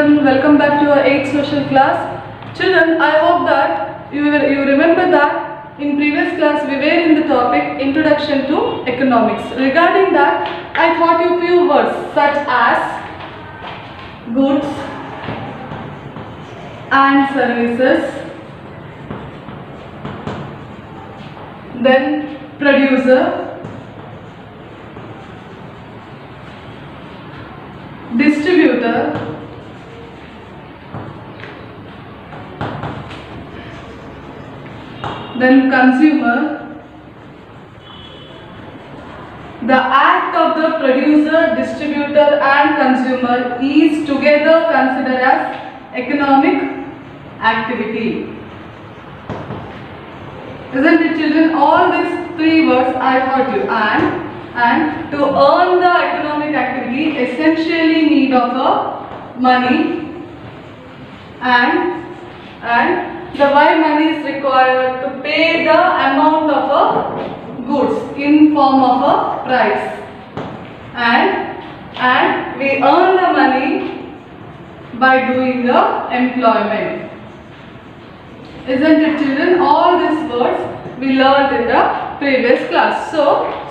children, welcome back to your 8th social class. Children, I hope that you, will- you remember that in previous class we were in the topic Introduction to Economics. Regarding that, I taught you few words such as goods and services, then producer, distributor, then consumer. The act of the producer, distributor and consumer is together considered as economic activity. Isn't it children? All these three words I taught you and and to earn the economic activity essentially need of a money and and the why money is required to pay the amount of a goods in form of a price and and we earn the money by doing the employment isn't it children? All these words we learned in the previous class. So,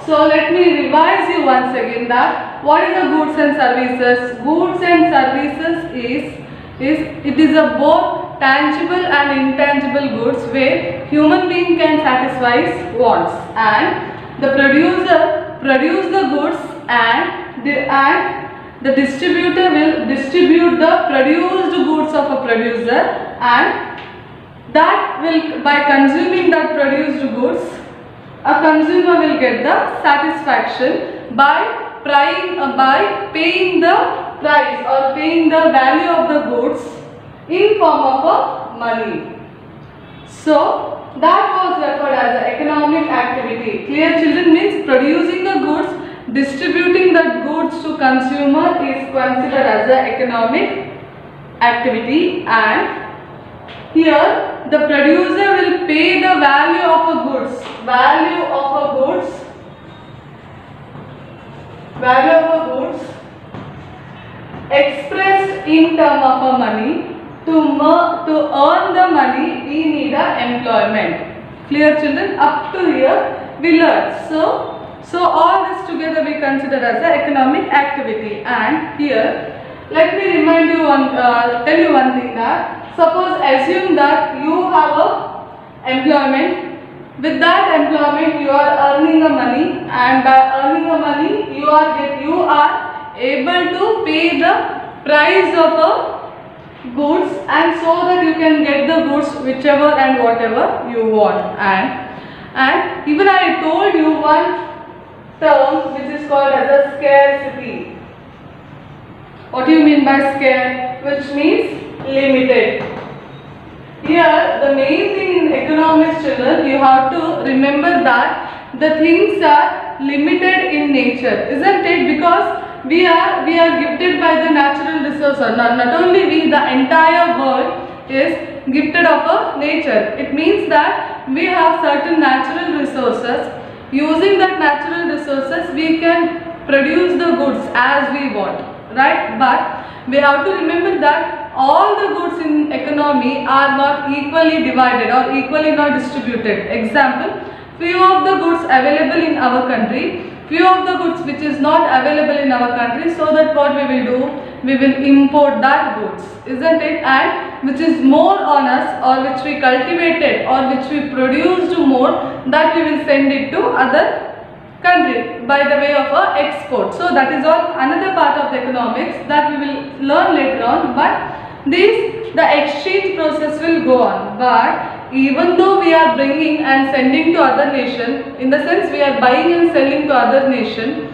so let me revise you once again that what is the goods and services? Goods and services is, is it is a both tangible and intangible goods where human being can satisfy wants. And the producer produce the goods and the, and the distributor will distribute the produced goods of a producer and that will by consuming that produced goods a consumer will get the satisfaction by prying, uh, by paying the price or paying the value of the goods in form of a money so that was referred as an economic activity clear children means producing the goods distributing the goods to consumer is considered as an economic activity and here the producer will pay the value of a goods. Value of a goods. Value of a goods expressed in term of a money. To, to earn the money we need a employment. Clear children? Up to here we learned. So, so all this together we consider as an economic activity and here let me remind you one, uh, tell you one thing that suppose assume that you have a employment with that employment you are earning a money and by earning a money you are get you are able to pay the price of a goods and so that you can get the goods whichever and whatever you want and and even I told you one term which is called as a scarcity what do you mean by scare? Which means limited. Here, the main thing in economics, children, you have to remember that the things are limited in nature, isn't it? Because we are we are gifted by the natural resources. Not, not only we, the entire world is gifted of a nature. It means that we have certain natural resources. Using that natural resources, we can produce the goods as we want right but we have to remember that all the goods in economy are not equally divided or equally not distributed example few of the goods available in our country few of the goods which is not available in our country so that what we will do? We will import that goods isn't it? And which is more on us or which we cultivated or which we produced more that we will send it to other country by the way of a export. So that is all another part of the economics that we will learn later on but this the exchange process will go on. But even though we are bringing and sending to other nation in the sense we are buying and selling to other nation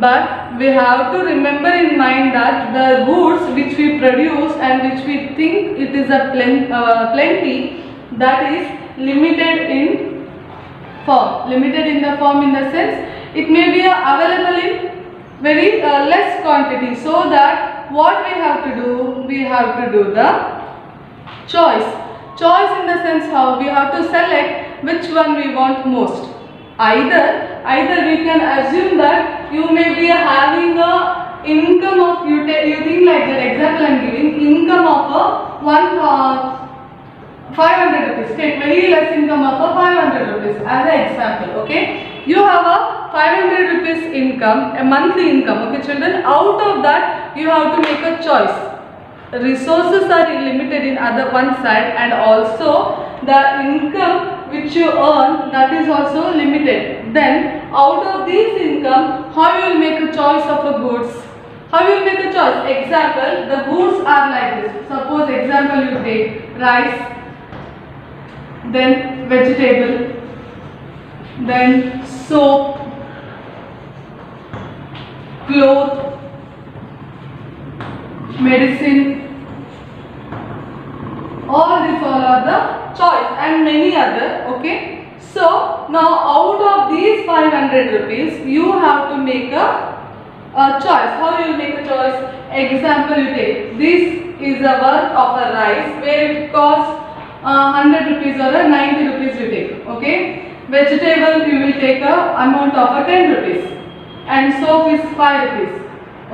but we have to remember in mind that the goods which we produce and which we think it is a plen- uh, plenty that is limited in form. Limited in the form in the sense it may be uh, available in very uh, less quantity so that what we have to do we have to do the choice Choice in the sense how we have to select which one we want most. Either, either we can assume that you may be having a income of, you, take, you think like that, example I am giving, income of a one uh, 500 rupees. Take very less income of a 500 rupees as an example okay? You have a 500 rupees income a monthly income okay children? Out of that you have to make a choice. Resources are limited in other one side, and also the income which you earn that is also limited. Then, out of this income, how you will make a choice of a goods? How you will make a choice? Example, the goods are like this. Suppose example you take rice, then vegetable, then soap, cloth, medicine. All are the choice and many other. Okay. So now out of these 500 rupees, you have to make a a choice. How you make a choice? Example you take. This is a worth of a rice where it costs uh, 100 rupees or a 90 rupees you take. Okay. Vegetable you will take a amount of a 10 rupees. And soap is 5 rupees.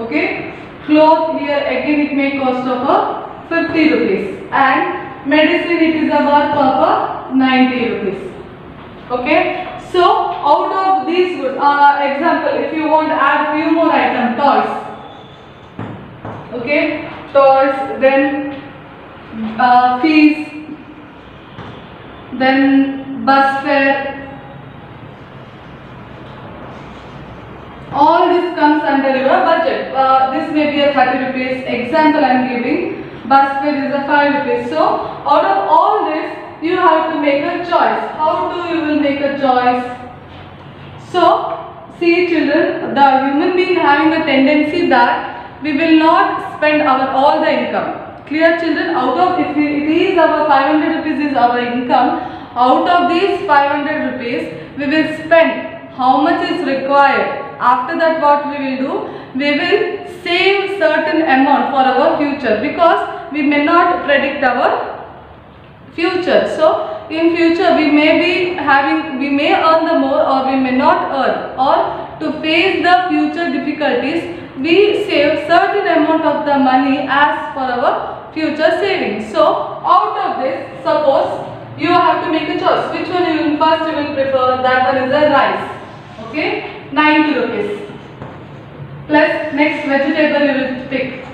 Okay. Cloth here again it may cost of a 50 rupees. And medicine it is a worth of 90 rupees. Okay. So out of these uh, example, if you want add few more item, toys. Okay, toys, then uh, fees, then bus fare. All this comes under your budget. Uh, this may be a 30 rupees. Example I am giving. Bus fare is a 5 rupees. So out of all this, you have to make a choice. How do you will make a choice? So, see children, the human being having a tendency that we will not spend our all the income. Clear children, out of if our 500 rupees is our income, out of these 500 rupees, we will spend how much is required. After that what we will do? We will save certain amount for our future because we may not predict our future. So, in future we may be having, we may earn the more or we may not earn or to face the future difficulties, we save certain amount of the money as for our future savings. So, out of this, suppose you have to make a choice. Which one you will first you will prefer? That one is a rice. Okay, 90 rupees. Plus next vegetable you will pick.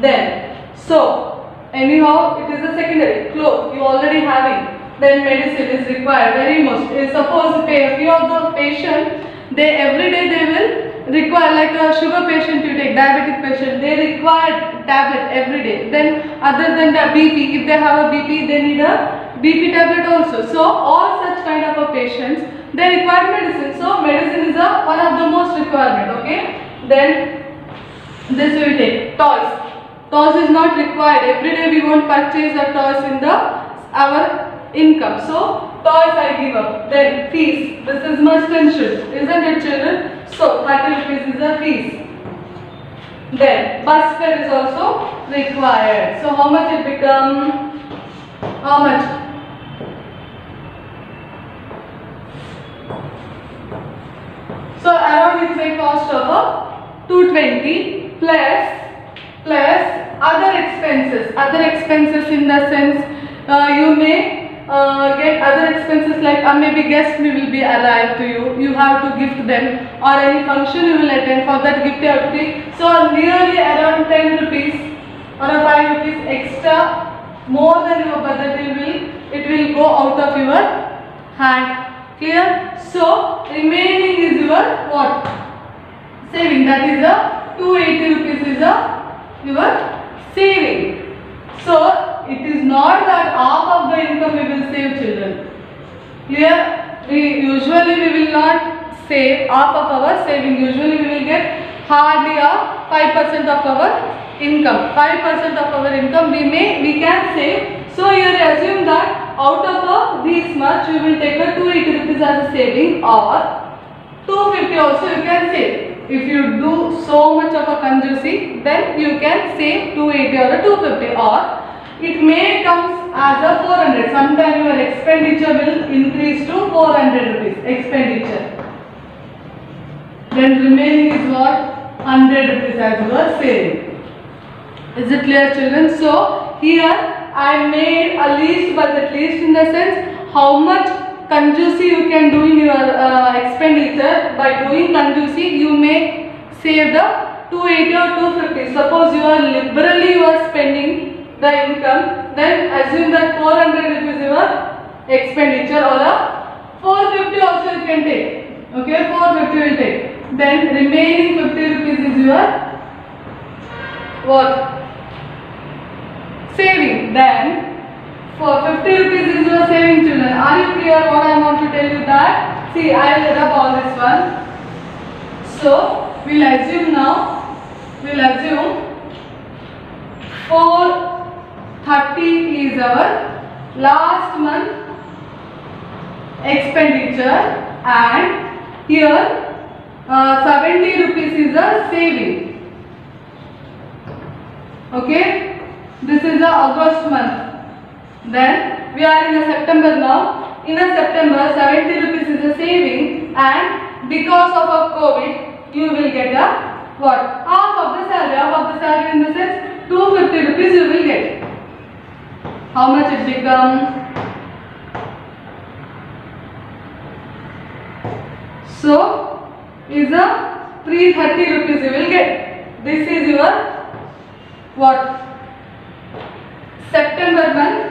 Then, so Anyhow, it is a secondary cloth you already having. Then medicine is required very much. Suppose a few of the patient, they every day they will require like a sugar patient you take, diabetic patient, they require tablet every day. Then other than the BP, if they have a BP, they need a BP tablet also. So all such kind of a patients, they require medicine. So medicine is a one of the most requirement. Okay. Then this will take toys toys is not required. Every day we won't purchase a toys in the our income. So toys I give up. Then fees. This is must and should isn't it children? So 30 rupees is a fees. Then bus fare is also required. So how much it become? How much? So around it may cost of uh, a 220 plus plus other expenses. Other expenses in the sense uh, you may uh, get other expenses like uh, maybe guests will be arrived to you. You have to gift them or any function you will attend for that gift you have to take. So nearly around 10 rupees or 5 rupees extra more than your budget you will it will go out of your hand. Clear? So remaining is your what? Saving that is a 280 rupees is a your saving. So it is not that half of the income we will save children. Here we usually we will not save half of our saving. Usually we will get hardly a 5% of our income. 5% of our income we may we can save. So here assume that out of a, this much we will take a 280 rupees as a saving or 250 also you can save. If you do so much of a conjugacy, then you can save 280 or a 250 or it may come as a 400. Sometimes your expenditure will increase to 400 rupees expenditure. Then remaining is what? 100 rupees as your saving. Is it clear children? So here I made a least budget least in the sense how much conjugacy you can do in your uh, expenditure. By doing conjugacy, you may save the 280 or 250. Suppose you are liberally you are spending the income, then assume that 400 rupees your expenditure or a 450 also you can take. Okay, 450 will take. Then remaining 50 rupees is your what? Saving. Then for 50 rupees is your saving children. Are you clear what I want to tell you that? See, I will rub all this one. So, we'll assume now, we'll assume 430 is our last month expenditure and here uh, 70 rupees is a saving. Okay, this is the August month. Then we are in a September now. In a September, 70 rupees is a saving and because of a COVID, you will get a what? Half of the salary. Half of the salary in the sense 250 rupees you will get. How much it become? So, is a 330 rupees you will get. This is your what? September month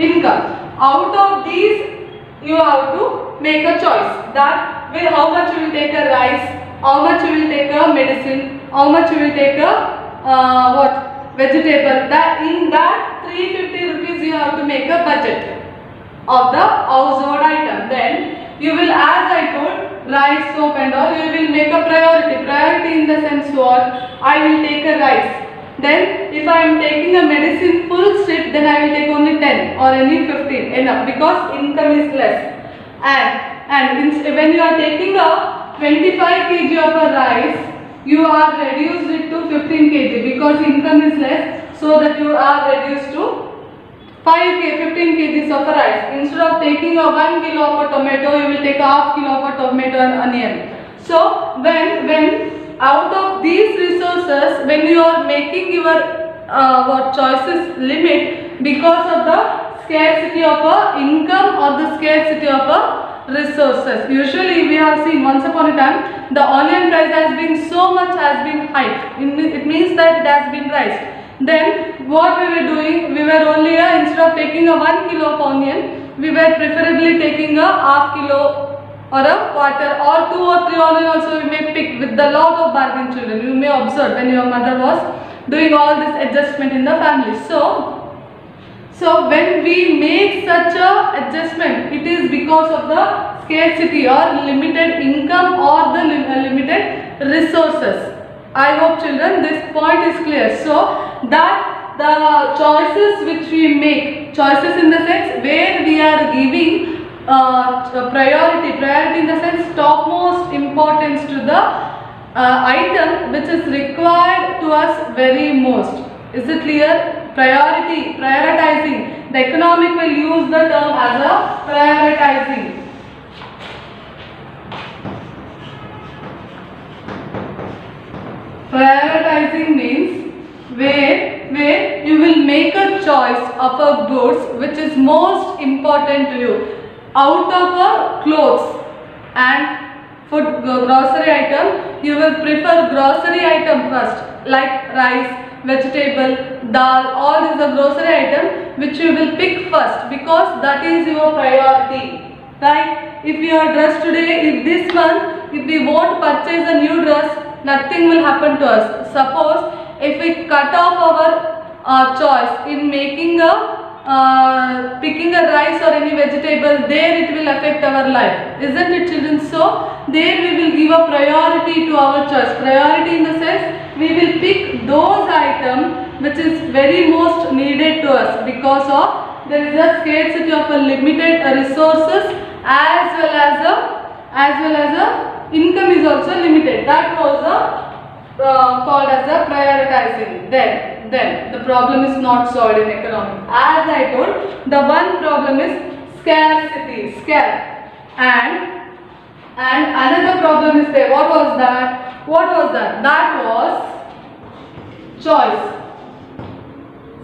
income. Out of these, you have to make a choice that will how much you will take a rice, how much you will take a medicine, how much you will take a uh, what vegetable. That in that 350 rupees you have to make a budget of the household item. Then you will, as I told, rice, soap and all, you will make a priority. Priority in the sense what? I will take a rice. Then if I am taking a medicine full strip, then I will take only 10 or any 15 enough because income is less. And and when you are taking a 25 kg of a rice, you are reduced it to 15 kg because income is less, so that you are reduced to 5 k 15 kg of a rice. Instead of taking a 1 kilo of a tomato, you will take a half kilo of a tomato and onion. So when when out of these resources, when you are making your uh, what choices limit because of the scarcity of a income or the scarcity of a resources. Usually we have seen once upon a time the onion price has been so much has been hiked. It means that it has been raised. Then what we were doing, we were only instead of taking a 1 kilo of onion, we were preferably taking a half kilo or a quarter or two or three onion also we may pick with the lot of bargain children. You may observe when your mother was doing all this adjustment in the family. So, so when we make such a adjustment, it is because of the scarcity or limited income or the uh, limited resources. I hope children this point is clear. So that the choices which we make, choices in the sense where we are giving uh, priority, priority in the sense topmost importance to the uh, item which is required to us very most. Is it clear? Priority, prioritizing. The economic will use the term as a prioritizing. Prioritizing means where, where you will make a choice of a goods which is most important to you out of a clothes and food grocery item you will prefer grocery item first like rice vegetable dal all these are grocery item which you will pick first because that is your priority right? If you are dressed today if this month if we won't purchase a new dress nothing will happen to us. Suppose if we cut off our uh, choice in making a uh, picking a rice or any vegetable, there it will affect our life. Isn't it children? So, there we will give a priority to our choice. Priority in the sense, we will pick those items which is very most needed to us because of there is a scarcity of a limited resources as well as a as well as a income is also limited. That was a uh, called as a prioritizing. Then then the problem is not solved in economics. As I told, the one problem is scarcity, scarce. And and another problem is there. What was that? What was that? That was choice.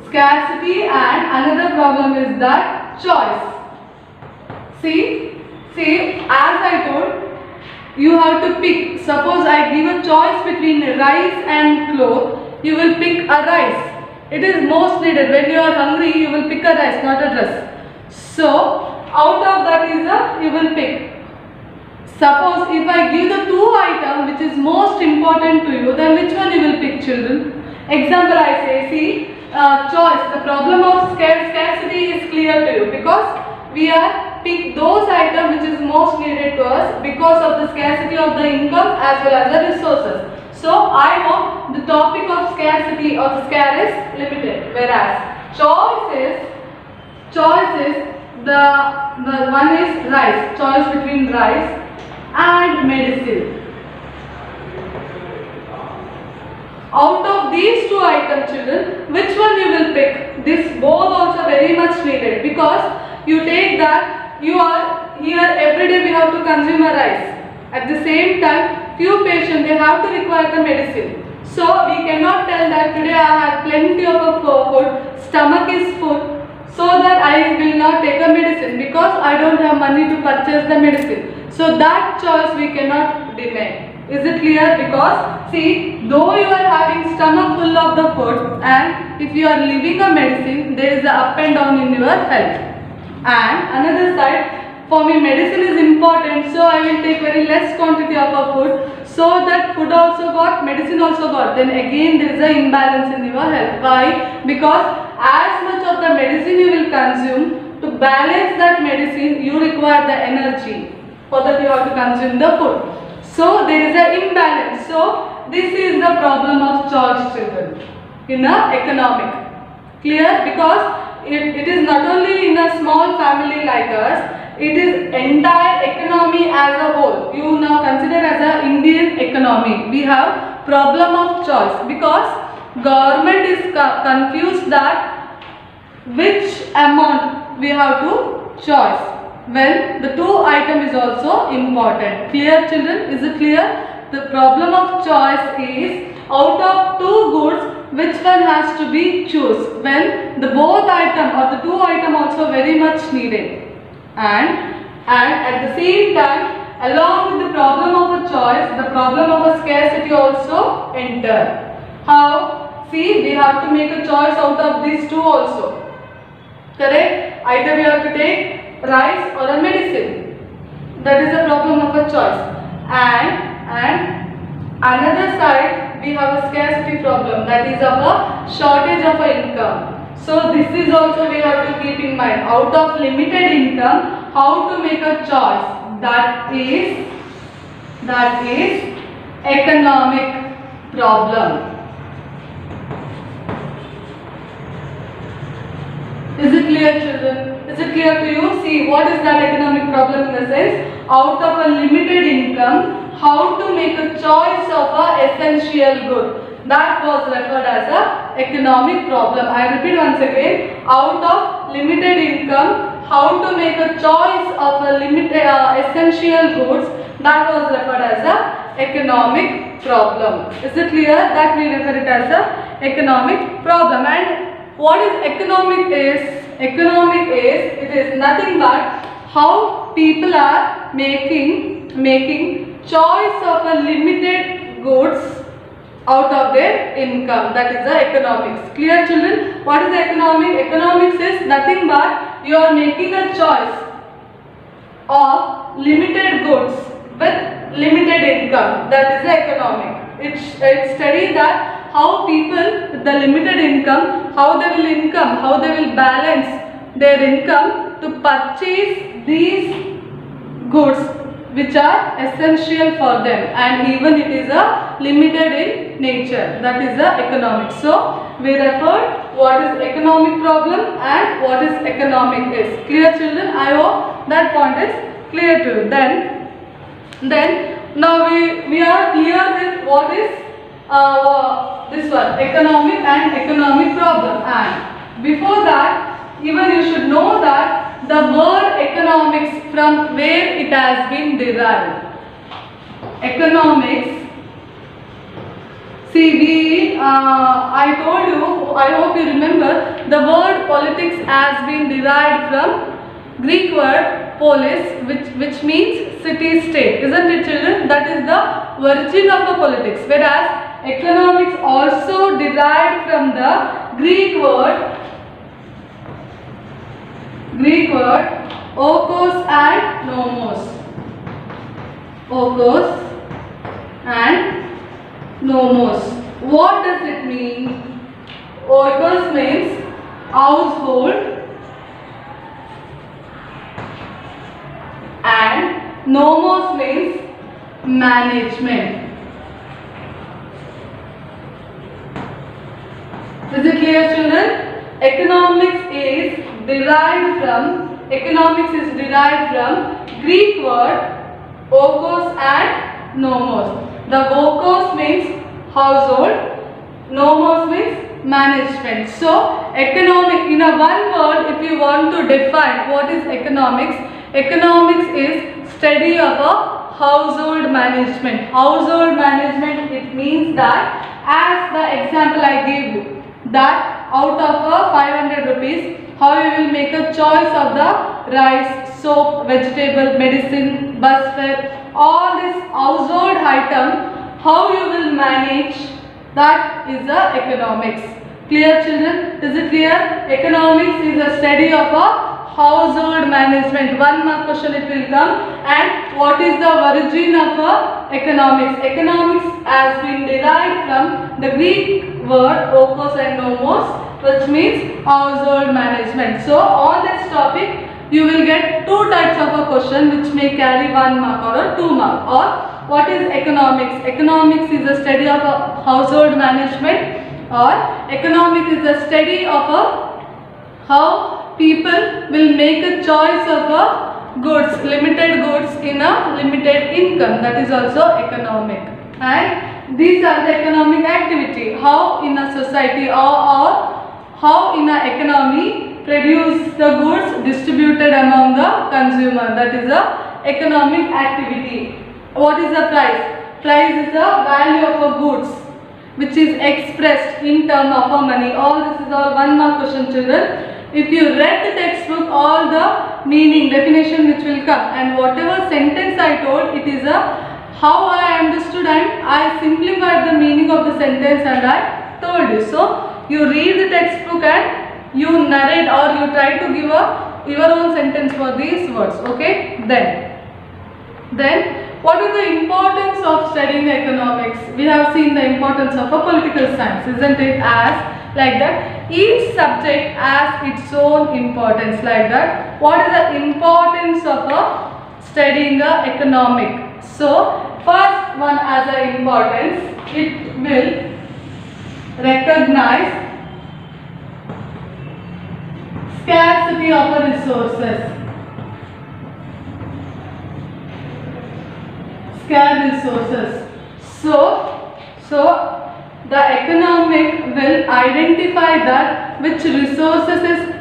scarcity and another problem is that choice. See, see, as I told, you have to pick. Suppose I give a choice between rice and cloth, you will pick a rice. It is most needed. When you are hungry, you will pick a rice, not a dress. So, out of that is a, you will pick. Suppose if I give the two item which is most important to you, then which one you will pick children? Example I say, see, uh, choice, the problem of scar- scarcity is clear to you because we are pick those items which is most needed to us because of the scarcity of the income as well as the resources. So I know the topic of scarcity or the scare is limited whereas choice is choice is the the one is rice choice between rice and medicine. Out of these two items children which one you will pick? This both also very much needed because you take that you are here every day we have to consume rice. At the same time few patients they have to require the medicine so we cannot tell that today i have plenty of food stomach is full so that I will not take a medicine because I don't have money to purchase the medicine. So that choice we cannot deny. Is it clear? Because see, though you are having stomach full of the food and if you are leaving a medicine, there is a up and down in your health. And another side, for me medicine is important so I will take very less quantity of a food so that food also got, medicine also got. Then again there is a imbalance in your health. Why? Because as much of the medicine you will consume, to balance that medicine you require the energy. For that you have to consume the food. So there is an imbalance. So this is the problem of choice children in a economic. Clear? Because it, it is not only in a small family like us, it is entire economy as a whole. You now consider as a Indian economy. We have problem of choice because government is confused that which amount we have to choice when the two item is also important. Clear children? Is it clear? The problem of choice is out of two goods which one has to be choose when the both item or the two item also very much needed and and at the same time along with the problem of a choice the problem of a scarcity also enter. How? See we have to make a choice out of these two also. Correct? Either we have to take rice or a medicine. That is the problem of a choice. And and another side we have a scarcity problem. That is of a shortage of income so this is also we have to keep in mind out of limited income how to make a choice that is that is economic problem Is it clear children? Is it clear to you? See what is that economic problem in the sense? Out of a limited income, how to make a choice of a essential good. That was referred as a economic problem. I repeat once again. Out of limited income, how to make a choice of a limited uh, essential goods. That was referred as a economic problem. Is it clear? That we refer it as a economic problem. And what is economic is economic is it is nothing but how people are making making choice of a limited goods out of their income that is the economics. Clear children? What is the economic economics is nothing but you are making a choice of limited goods with limited income. That is the economic. It, it study that how people with the limited income how they will income how they will balance their income to purchase these goods which are essential for them. And even it is a limited in nature. That is the economic. So we referred what is economic problem and what is economic is. Clear children? I hope that point is clear to you. Then then now we we are clear with what is uh, this one economic and economic problem. And before that even you should know that the word economics from where it has been derived economics See, we, uh, I told you, I hope you remember, the word politics has been derived from Greek word polis, which, which means city-state. Isn't it children? That is the origin of the politics. Whereas economics also derived from the Greek word, Greek word okos and nomos. Okos and nomos. What does it mean? Okos means household and nomos means management. Is it clear children? Economics is derived from economics is derived from Greek word okos and nomos. The okos means household, nomos means management. So economic in a one word if you want to define what is economics, economics is study of a household management. Household management it means that as the example I gave you that out of a 500 rupees how you will make a choice of the rice, soap, vegetable, medicine, bus fare, all this household item, how you will manage, that is the economics. Clear children? Is it clear? Economics is a study of a household management. One mark question it will come. And what is the origin of a economics? Economics has been derived from the Greek word okos and nomos which means household management. So on this topic you will get two types of a question which may carry one mark or a two mark. Or what is economics? Economics is a study of a household management. Or economics is a study of a how people will make a choice of a goods, limited goods in a limited income. That is also economic. And these are the economic activity. How in a society or, or how in a economy produce the goods distributed among the consumer? That is a economic activity. What is the price? Price is the value of a goods which is expressed in term of a money. All this is all one mark question children. If you read the textbook all the meaning definition which will come and whatever sentence i told it is a how i understood and i simplified the meaning of the sentence and i told you. So you read the textbook and you narrate or you try to give a your own sentence for these words okay? Then then what is the importance of studying economics? We have seen the importance of a political science isn't it? As like that each subject has its own importance like that. What is the importance of a studying the economic? So first one as a importance it will recognize scarcity of resources. Scarce resources. So, so the economic will identify that which resources is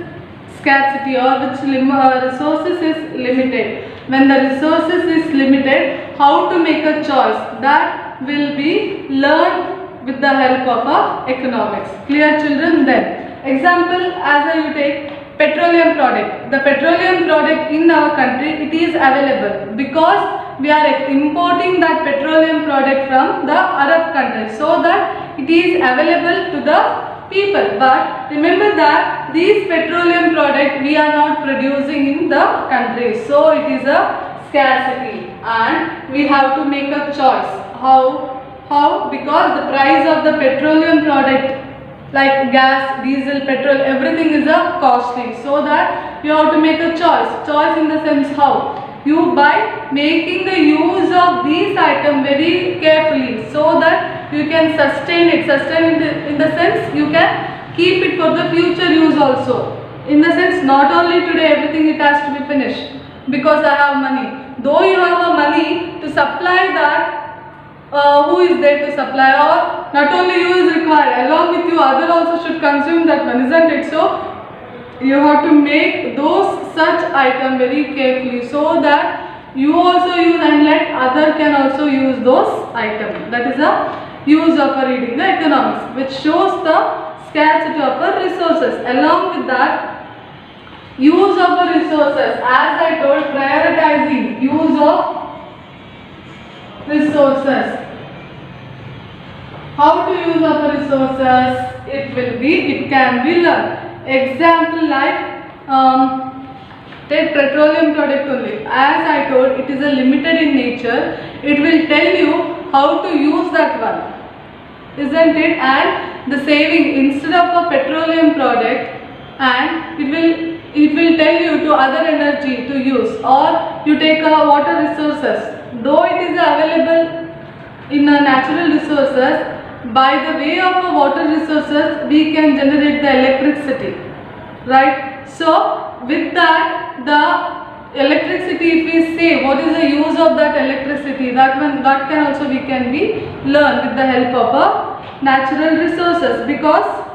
scarcity or which uh, resources is limited. When the resources is limited, how to make a choice that will be learned with the help of uh, economics. Clear children then. Example as I you take petroleum product. The petroleum product in our country it is available because we are importing that petroleum product from the Arab countries so that it is available to the people but remember that these petroleum product we are not producing in the country so it is a scarcity and we have to make a choice how how because the price of the petroleum product like gas, diesel, petrol, everything is a costly. So that you have to make a choice. Choice in the sense how? You by making the use of these items very carefully so that you can sustain it. Sustain in the, in the sense you can keep it for the future use also. In the sense not only today everything it has to be finished because I have money. Though you have a money to supply that uh, who is there to supply or not only you is required along with you other also should consume that one isn't it so you have to make those such item very carefully so that you also use and let other can also use those item that is a use of a reading the economics which shows the scarcity of our resources. Along with that, use of the resources as I told prioritizing use of resources. How to use of the resources? It will be, it can be learned. Example like um, take petroleum product only. As I told, it is a limited in nature. It will tell you how to use that one. Isn't it? And the saving instead of a petroleum product and it will it will tell you to other energy to use or you take a water resources though it is available in a natural resources by the way of a water resources we can generate the electricity. Right? So with that the electricity if we say what is the use of that electricity? That one that can also we can be learn with the help of a natural resources. Because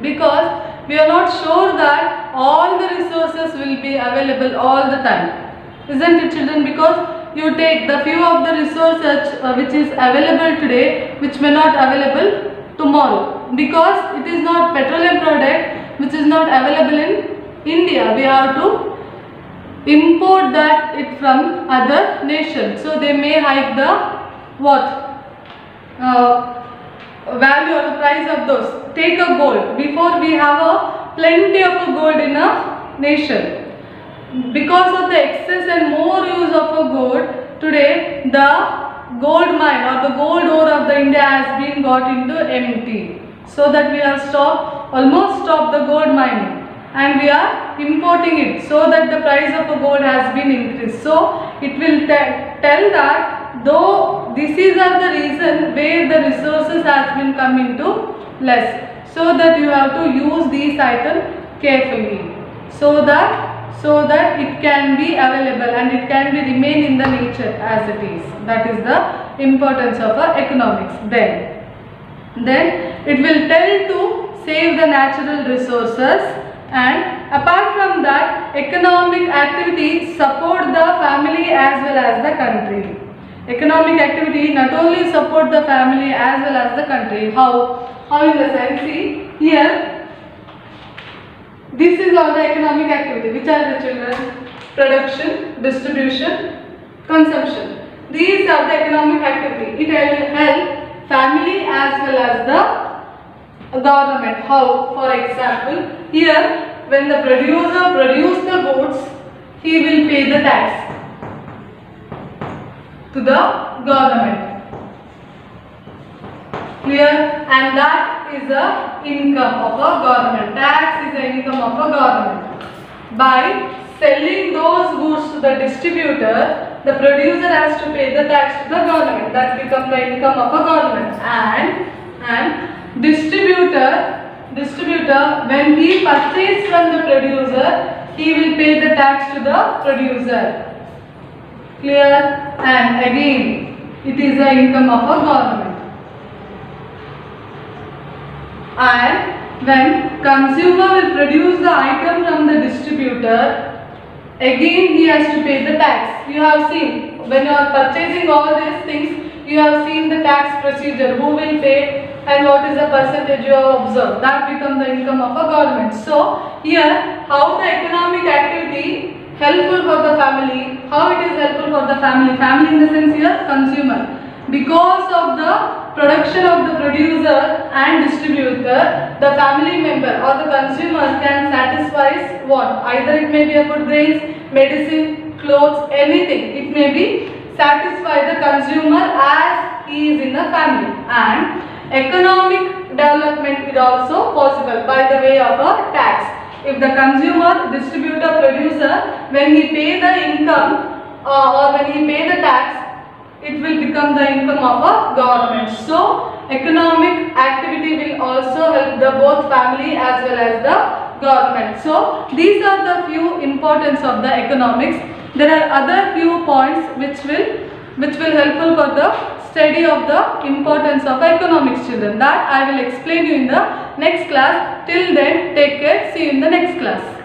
because we are not sure that all the resources will be available all the time. Isn't it children? Because you take the few of the resources uh, which is available today which may not available tomorrow. Because it is not petroleum product which is not available in India. We have to import that it from other nations. So they may hike the what? Uh, value or the price of those. Take a gold. Before we have a plenty of a gold in a nation because of the excess and more use of a gold today the gold mine or the gold ore of the india has been got into empty so that we have stopped almost stopped the gold mining. And we are importing it so that the price of a gold has been increased. So it will te- tell that though this is the reason where the resources has been come into less. So that you have to use these items carefully. So that so that it can be available and it can be remain in the nature as it is. That is the importance of economics. Then then it will tell to save the natural resources and apart from that economic activity support the family as well as the country. Economic activity not only support the family as well as the country. How? How in the sense see here this is all the economic activity which are the children production distribution consumption. These are the economic activity. It will help family as well as the government. How? For example here when the producer produce the goods he will pay the tax to the government. Clear? And that is the income of a government. Tax is the income of a government. By selling those goods to the distributor the producer has to pay the tax to the government. That becomes the income of a government. And and distributor distributor when he purchase from the producer he will pay the tax to the producer. Clear? And again it is the income of a government and when consumer will produce the item from the distributor again he has to pay the tax. You have seen when you are purchasing all these things you have seen the tax procedure who will pay and what is the percentage you have observed. That become the income of a government. So here how the economic activity helpful for the family how it is helpful for the family. Family in the sense here consumer because of the production of the producer and distributor the family member or the consumer can satisfy what? Either it may be a food grains medicine clothes anything. It may be satisfy the consumer as he is in the family. And economic development is also possible by the way of a tax. If the consumer distributor producer when he pay the income uh, or when he pay the tax it will become the income of a government. So, economic activity will also help the both family as well as the government. So, these are the few importance of the economics. There are other few points which will which will helpful for the study of the importance of economics children. That I will explain you in the next class. Till then, take care. See you in the next class.